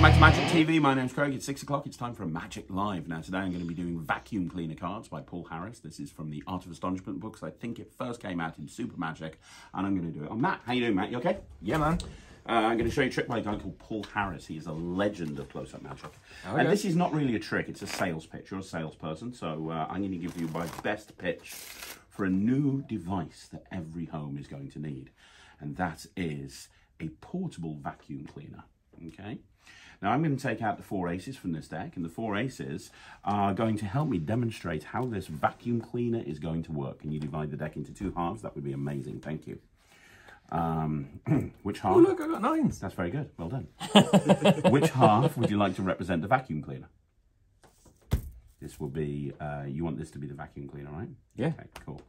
welcome back to Magic TV. My name's Craig. It's six o'clock. It's time for a Magic Live. Now, today I'm going to be doing vacuum cleaner cards by Paul Harris. This is from the Art of Astonishment books. I think it first came out in Super Magic, and I'm going to do it on Matt. How you doing, Matt? You okay? Yeah, man. Uh, I'm going to show you a trick by a guy called Paul Harris. He is a legend of close-up magic. Okay. And this is not really a trick. It's a sales pitch. You're a salesperson, so uh, I'm going to give you my best pitch for a new device that every home is going to need, and that is a portable vacuum cleaner. Okay. Now I'm going to take out the four aces from this deck, and the four aces are going to help me demonstrate how this vacuum cleaner is going to work. Can you divide the deck into two halves? That would be amazing. Thank you. Um, which half? Oh, look, I got nines. That's very good. Well done. which half would you like to represent the vacuum cleaner? This will be, uh, you want this to be the vacuum cleaner, right? Yeah. Okay, cool.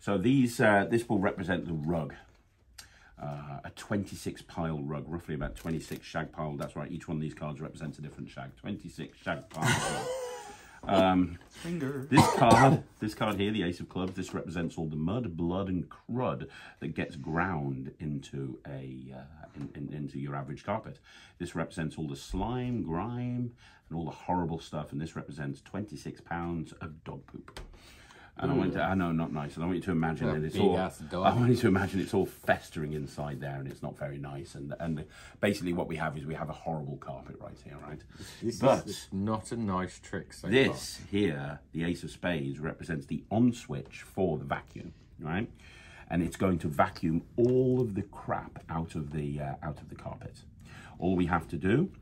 So these, uh, this will represent the rug. Uh, a 26 pile rug, roughly about 26 shag pile. That's right, each one of these cards represents a different shag. 26 shag pile. Um, Finger. this card, this card here, the Ace of Clubs, this represents all the mud, blood, and crud that gets ground into a uh, in, in, into your average carpet. This represents all the slime, grime, and all the horrible stuff, and this represents 26 pounds of dog poop. And I want to, I know, not nice. And I want you to imagine that it's all. I want you to imagine it's all festering inside there, and it's not very nice. And and basically, what we have is we have a horrible carpet right here, right? This but is not a nice trick so this here, the Ace of Spades, represents the on switch for the vacuum, right? And it's going to vacuum all of the crap out of the uh, out of the carpet. All we have to do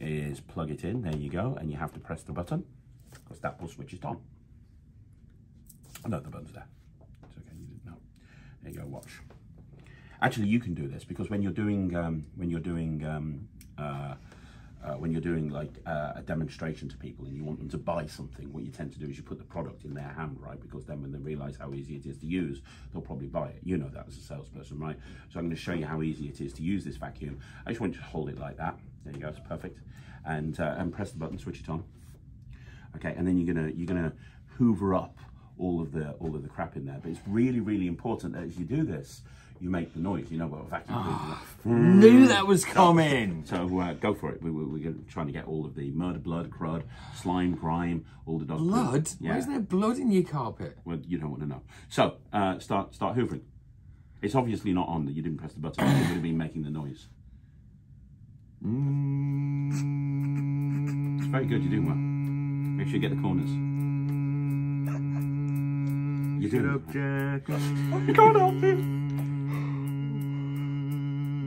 is plug it in. There you go, and you have to press the button because that will switch it on. No, the button's there. It's okay. You didn't know. There you go. Watch. Actually, you can do this because when you're doing um, when you're doing um, uh, uh, when you're doing like uh, a demonstration to people and you want them to buy something, what you tend to do is you put the product in their hand, right? Because then when they realise how easy it is to use, they'll probably buy it. You know that as a salesperson, right? So I'm going to show you how easy it is to use this vacuum. I just want you to hold it like that. There you go. It's perfect. And uh, and press the button, switch it on. Okay, and then you're gonna you're gonna hoover up all of the all of the crap in there. But it's really really important that as you do this, you make the noise. You know what a vacuum cleaner is. Knew that was coming. So uh, go for it. We, we're trying to get all of the murder, blood, crud, slime, grime, all the dog. Blood? Yeah. Why is there blood in your carpet? Well, you don't want to know. So uh, start start hoovering. It's obviously not on that you didn't press the button. You would have been making the noise. Mm. It's very good. You're doing well. Make sure you get the corners. You're doing up, Jack. I can't help it.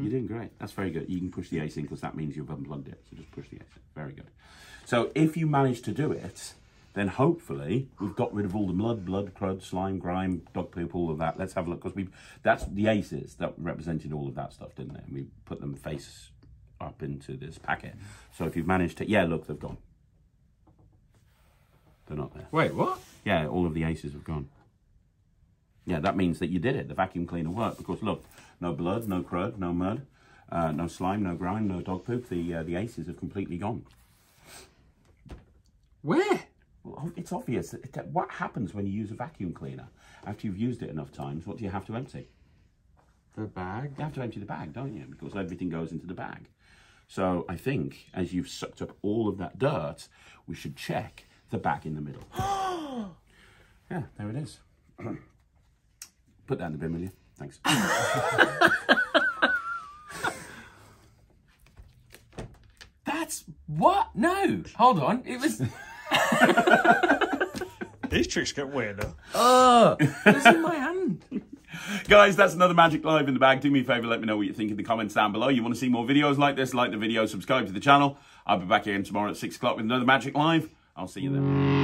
You're doing great. That's very good. You can push the ace in because that means you've unplugged it. So just push the ace in. Very good. So if you manage to do it, then hopefully we've got rid of all the blood, blood, crud, slime, grime, dog poop, all of that. Let's have a look because we that's the aces that represented all of that stuff, didn't they? And we put them face up into this packet. So if you've managed to, yeah, look, they've gone. They're not there. Wait, what? Yeah, all of the aces have gone. Yeah, that means that you did it. The vacuum cleaner worked because look, no blood, no crud, no mud, uh, no slime, no grime, no dog poop. The uh, the aces have completely gone. Where? Well, it's obvious. What happens when you use a vacuum cleaner? After you've used it enough times, what do you have to empty? The bag? You have to empty the bag, don't you? Because everything goes into the bag. So I think as you've sucked up all of that dirt, we should check the bag in the middle. yeah, there it is. Put that in the bin, will you? Thanks. That's what? No. Hold on. It was. These tricks get weirder. Oh, it was in my hand. Guys, that's another Magic Live in the bag. Do me a favour, let me know what you think in the comments down below. You want to see more videos like this, like the video, subscribe to the channel. I'll be back again tomorrow at 6 o'clock with another Magic Live. I'll see you then.